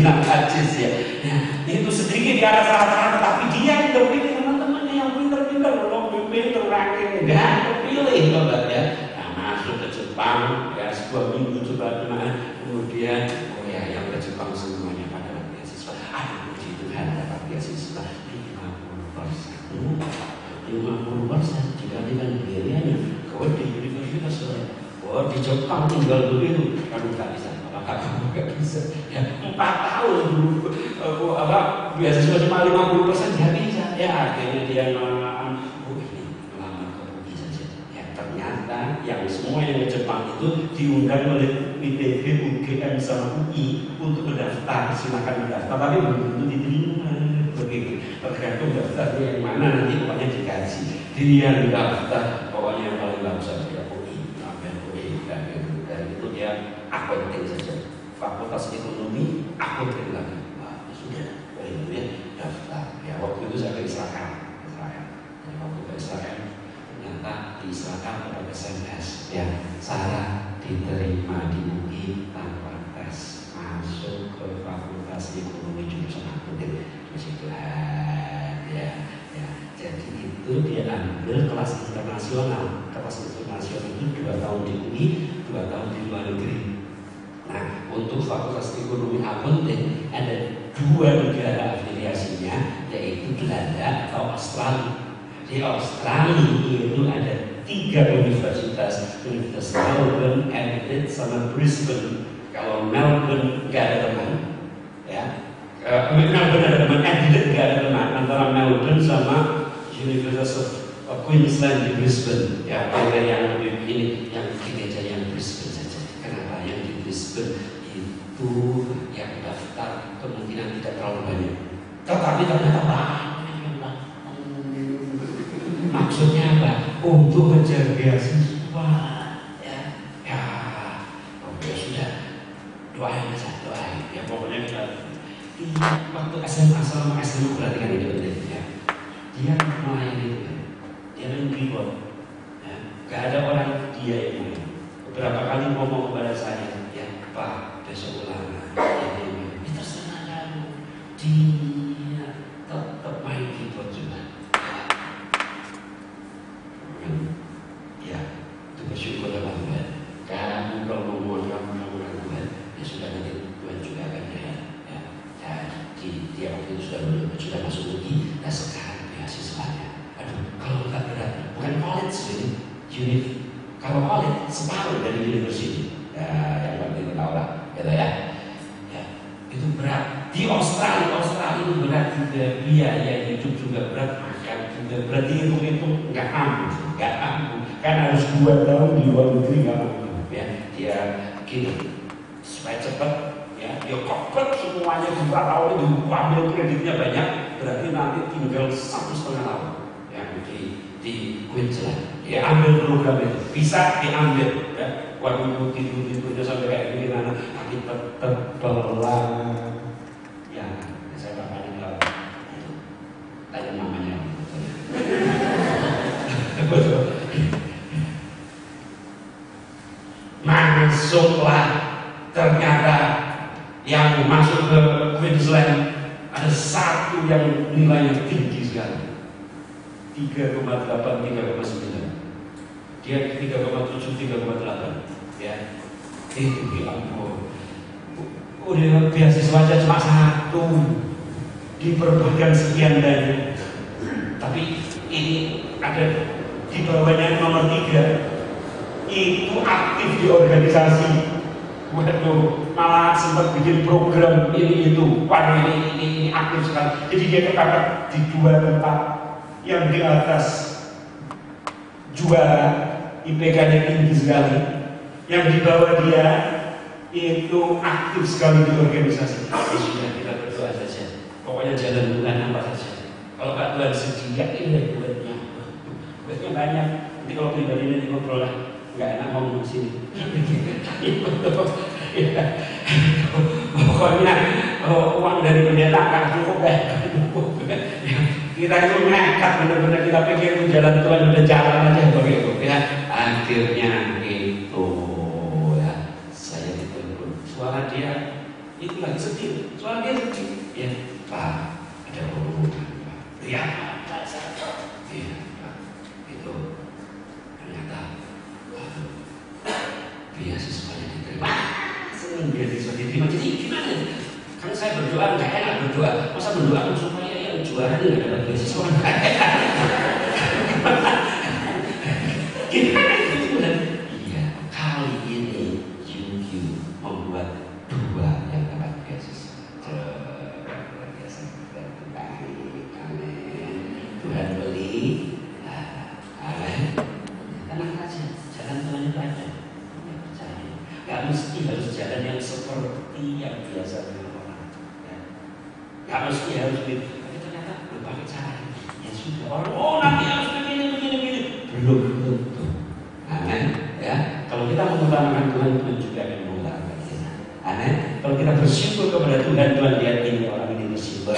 Najis ya. ya. Itu sedikit di atas rata-rata tapi dia yang terpilih teman-temannya yang pintar-pintar belum pintar ranking enggak terpilih sobat ya nah, masuk ke Jepang ya sebuah minggu coba kemudian oh ya yang ke Jepang semuanya pada beasiswa. Ada puji Tuhan dapat beasiswa 50 persen. 50 persen dibandingkan biayanya. Kalau di universitas oh di Jepang tinggal begitu. Kamu nggak bisa maka kamu nggak bisa. Ya empat tahun dulu apa beasiswa cuma 50 persen dia bisa. Ya akhirnya dia ngelamar oh ini ngelamar ke UI saja ya ternyata yang semua yang ke Jepang itu diundang oleh ITB, UGM sama UI untuk mendaftar. Silakan mendaftar. Tapi belum tentu diterima. Begitu. Tergantung daftarnya yang mana. Nanti pokoknya dikaji dia daftar pokoknya yang paling bagus dia UI ambil UI dan itu. Dia akunting saja. Fakultas ekonomi akunting lagi. Nah, sudah. Oh, itu ya daftar. Ya waktu itu saya ke Israel. Israel. Jadi waktu ke Israel ternyata diserahkan kepada SMS ya Sarah diterima di UI tanpa tes. Masuk ke fakultas ekonomi jurusan akunting puji Tuhan ya ya. Jadi itu dia ambil kelas internasional. Kelas internasional itu dua tahun di UI dua tahun di luar negeri. Nah untuk fakultas ekonomi akunting ada dua negara afiliasinya yaitu Belanda atau Australia. Di Australia itu ada tiga universitas Universitas Melbourne, Adelaide, sama Brisbane. Kalau Melbourne nggak ada teman ya. Uh, Melbourne ada teman Adelaide nggak ada teman. Antara Melbourne sama Universitas of Queensland di Brisbane. Ya ada yang ini yang gereja yang Brisbane saja. Kenapa yang di Brisbane? Itu yang daftar kemungkinan tidak terlalu banyak. Tetapi ternyata banyak maksudnya apa? Untuk menjaga beasiswa ya ya oke sudah doain ya pokoknya kita di waktu SMA sama SMA perhatikan ini penting ya. Dia melayani itu dia mengimbau ya gak ada orang dia mau beberapa kali ngomong kepada saya ya Pak besok ulang ya, ya, terserah kamu dia tetap main keyboard juga ya itu bersyukur sama Tuhan kamu kalau mau mohon kamu kamu Tuhan ya sudah nanti Tuhan juga akan lihat ya, ya di, dia waktu itu sudah sudah masuk UI dan sekarang beasiswanya aduh kalau nggak berat bukan college ini unit kalau college separuh dari university ya yang penting tahu lah gitu ya ya itu berat di Australia Australia itu berat juga biaya hidup juga berat makan juga berat dihitung itu nggak aman nggak aman kan harus dua tahun di luar negeri nggak mampu ya dia gini supaya cepat ya dia kopet semuanya dua tahun itu ambil kreditnya banyak berarti nanti tinggal satu setengah tahun ya di Queensland. Dia ambil program itu? Bisa diambil ya. Waduh tidur tidurnya sampai kayak gini anak kaki tetap belang ya saya bapaknya bilang tanya mamanya. Betul *laughs* masuklah. Ternyata yang masuk ke Queensland ada satu yang nilainya tinggi sekali 3,8 3,9 dia 3,7 3,8 ya. Itu ya ampun. Udah beasiswanya cuma satu. Diperbankan sekian banyak. Tapi ini ada di bawahnya nomor tiga. Itu aktif di organisasi. Waduh malah sempat bikin program ini itu. Waduh ini, ini, ini aktif sekali. Jadi dia kepepet di dua tempat yang di atas juara IPK-nya tinggi sekali. Yang di bawah dia itu aktif sekali di organisasi. Ya sudah kita berdoa saja. Pokoknya jalan Tuhan apa saja. Kalau Pak Tuhan sedia ini duitnya duitnya banyak. Nanti kalau pribadi ini ngobrol lah. Nggak enak ngomong di sini. Pokoknya oh, uang dari pendeta nggak cukup deh kita itu nekat benar-benar kita pikir itu jalan Tuhan udah jalan aja begitu ya akhirnya itu ya saya ditelepon suara dia itu lagi sedih. Suara dia sedih. Ya Pak ada hubungan ya Pak. Iya Pak. Itu ternyata waduh beasiswanya diterima. Senang beasiswa diterima jadi gimana kan saya berdoa nggak enak berdoa. Masa berdoa yang juara nggak dapat beasiswa. Gimana itu dan iya kali ini UQ membuat dua yang dapat beasiswa. Luar biasa dan baik amin Tuhan beli amin tenang aja jalan Tuhan itu ada. Ya percaya. Mesti harus jalan yang seperti yang biasa orang nggak mesti harus gitu ternyata Tuhan itu juga akan mengubah kita. Amin. Kalau kita bersyukur kepada Tuhan, Tuhan lihat ini orang ini bersyukur.